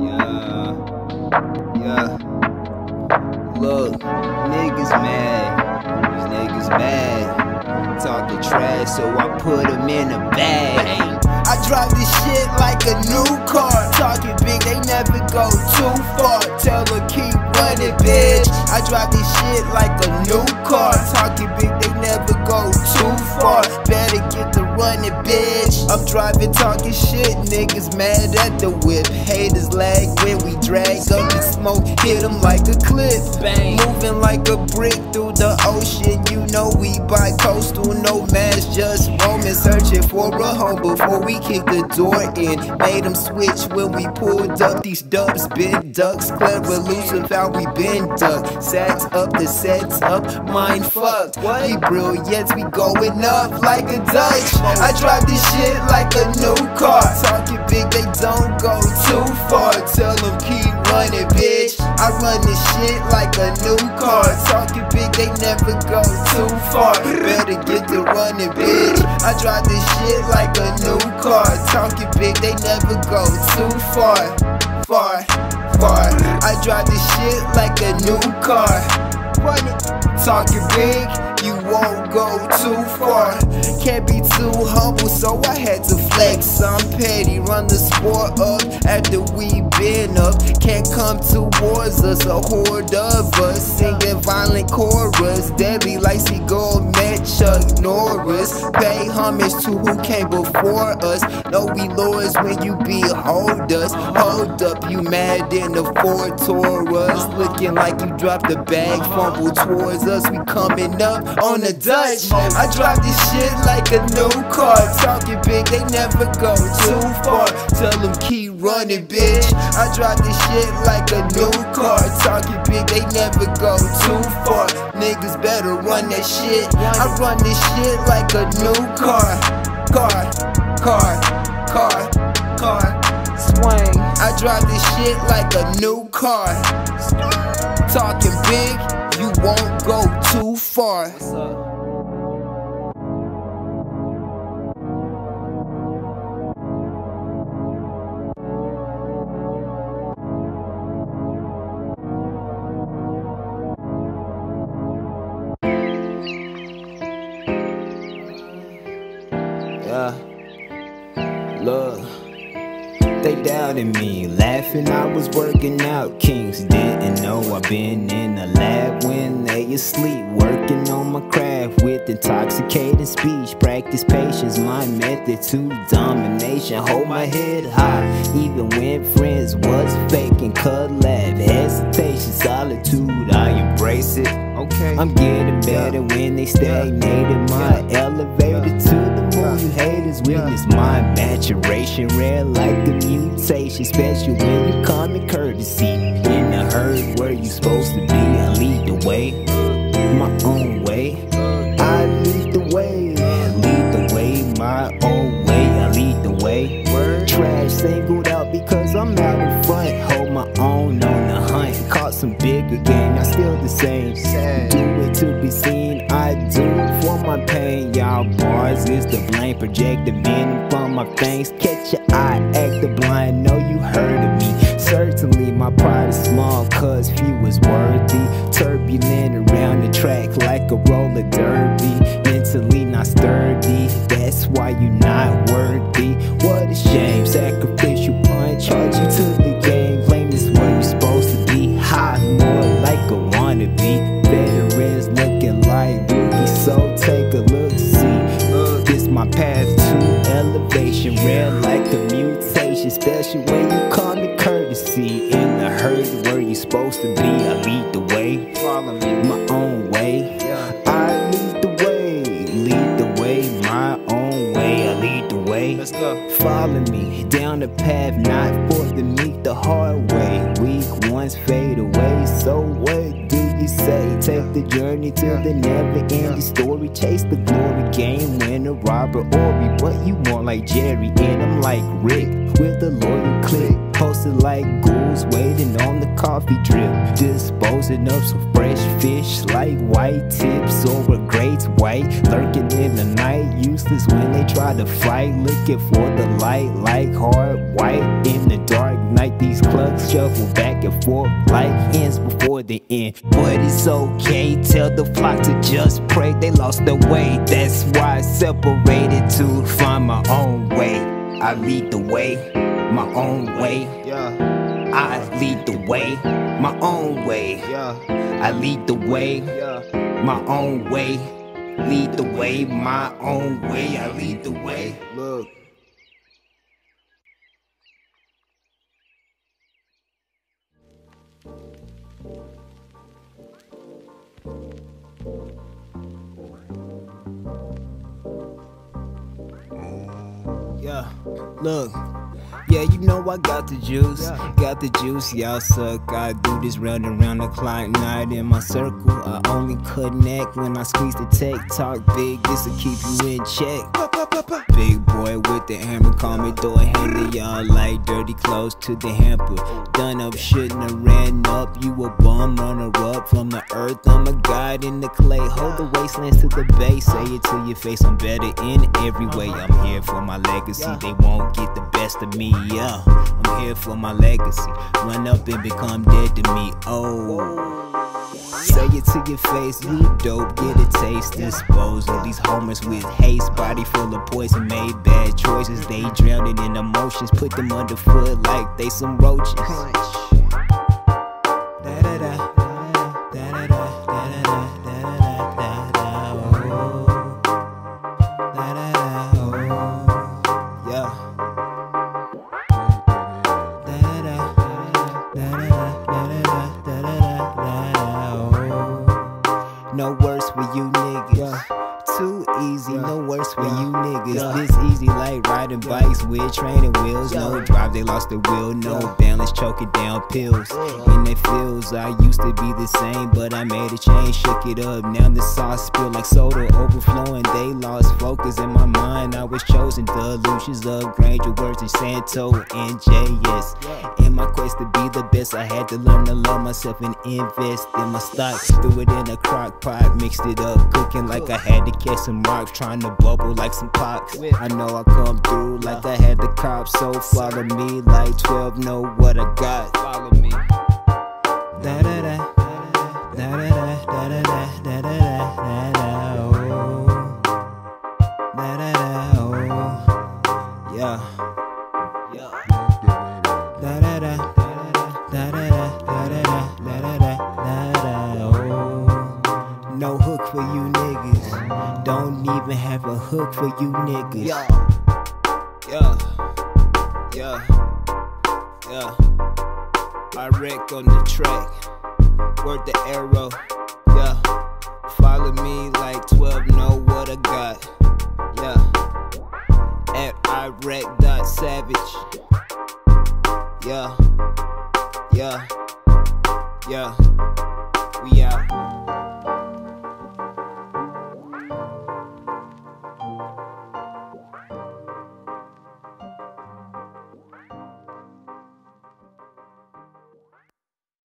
Yeah. Yeah. Look, niggas mad. These niggas mad. Talking trash, so I put them in a bag. I drive this shit like a new car. Talking big, they never go too far. Tell her keep running, bitch. I drive this shit like a new car. Talking big, never go too far. Better get the running, bitch. I'm driving, talking shit. Niggas mad at the whip. Haters lag when we drag up the smoke. Hit them like a cliff. Bang. Moving like a brick through the ocean. You know we by coastal, no mask, just roaming, searching for a home before we kick the door in. Made them switch when we pulled up these dubs, big ducks, clever losing, found we been ducked. Sats up, the sets up, mind fucked. We brilliant, we going up like a Dutch. I drive this shit like a new car. Talking big, they don't go too far. Tell them keep running, bitch. I run this shit like a new car. Talking big, they never go too far. Better get the running, bitch. I drive this shit like a new car. Talking big, they never go too far. Far, far. I drive this shit like a new car. Talking big, won't go too far. Can't be too humble, so I had to flex. I'm petty, run the sport up after we been up. Can't come towards us, a horde of us singing violent chorus. Deadly like Gold met Chuck Norris. Pay homage to who came before us. Know we lords when you behold us. Hold up, you mad in the Ford Taurus. Looking like you dropped the bag, fumble towards us. We coming up on the Dutch. I drive this shit like a new car. Talking big, they never go too far. Tell them keep running, bitch. I drive this shit like a new car. Talking big, they never go too far. Niggas better run that shit. I run this shit like a new car. Car, car, car, car. Swing. I drive this shit like a new car. Talking big, you won't go too far. Yeah. Look. They doubted me, laughing. I was working out. Kings didn't know I've been in the lab when they asleep, working on my craft with intoxicating speech. Practice patience, my method to domination. Hold my head high, even when friends was faking. Collab, hesitation, solitude. I embrace it. Okay. I'm getting better when they stagnated. My elevator to the moon. Haters witness my maturation. Rare like a mutation. Special when you come in courtesy. In the herd where you supposed to be. I lead the way. My own way. I lead the way. Lead the way. My own way. I lead the way. Trash singled out because I'm out in front. Hold my own on the hunt. Caught some bigger game. I still the same. Do it to be seen. My fangs. Catch your eye, act the blind. Know you heard of me. Certainly my pride is small, cause few was worthy. Turbulent around the track like a roller derby. Mentally not sturdy. That's why you not worthy. What a shame. Sacrificial call me courtesy. In the herd where you supposed to be. I lead the way. Follow me. My own way. I lead the way. Lead the way. My own way. I lead the way. Let's go. Follow me down the path, not for the meet the hard way. Weak ones fade away. So what do you say? Take the journey to the never-ending story. Chase the glory, game winner, Robert Horry. What you want like Jerry, and I'm like Rick with a loyal click. Posted like ghouls, waiting on the coffee drip. Disposing of some fresh fish like white tips or a great white. Lurking in the night, useless when they try to fight. Looking for the light like hard white in the dark night. These clucks shuffle back and forth like ends before the end. But it's okay, tell the flock to just pray. They lost their way, that's why I separated to find my own way. I lead the way, my own way. Yeah, I lead the way, my own way. yeah, I lead the way, yeah. my own way. Lead the way, my own way. I lead the way. Look. Yeah, look. Yeah, you know I got the juice. Yeah. Got the juice, y'all suck. I do this round and round the clock, night in my circle. I only connect when I squeeze the tech. Talk big, this'll keep you in check. Big boy with the hammer, call me door hander. Y'all like dirty clothes to the hamper. Done up, shouldn't have ran up. You a bum runner up from the earth. I'm a god in the clay. Hold the wastelands to the base. Say it to your face. I'm better in every way. I'm here for my legacy. They won't get the best of me. Yeah, I'm here for my legacy. Run up and become dead to me. Oh. Say it to your face, you dope, get a taste. Dispose of these homers with haste. Body full of poison, made bad choices. They drowning in emotions, put them underfoot like they some roaches. Easy like riding bikes with training wheels. No drive, they lost the wheel. No balance, choking down pills. In their fields, I used to be the same, but I made a change, shook it up. Now the sauce spill like soda overflowing. They lost focus in my mind. I was chosen. Delusions of Granger words and Santo and JS. In my quest to be the best, I had to learn to love myself and invest in my stocks. Threw it in a crock pot, mixed it up, cooking like I had to catch some rocks, trying to bubble like some pox. I know I come through like I had the cops, so follow me like 12, know what I got. Follow me. Da da da. Da da da da da da da da da for you niggas. Yeah. Yeah. Yeah. Yeah. I wreck on the track. Word the arrow. Yeah. Follow me like 12, know what I got. Yeah. At ireq.savage. Yeah. Yeah. Yeah. We out.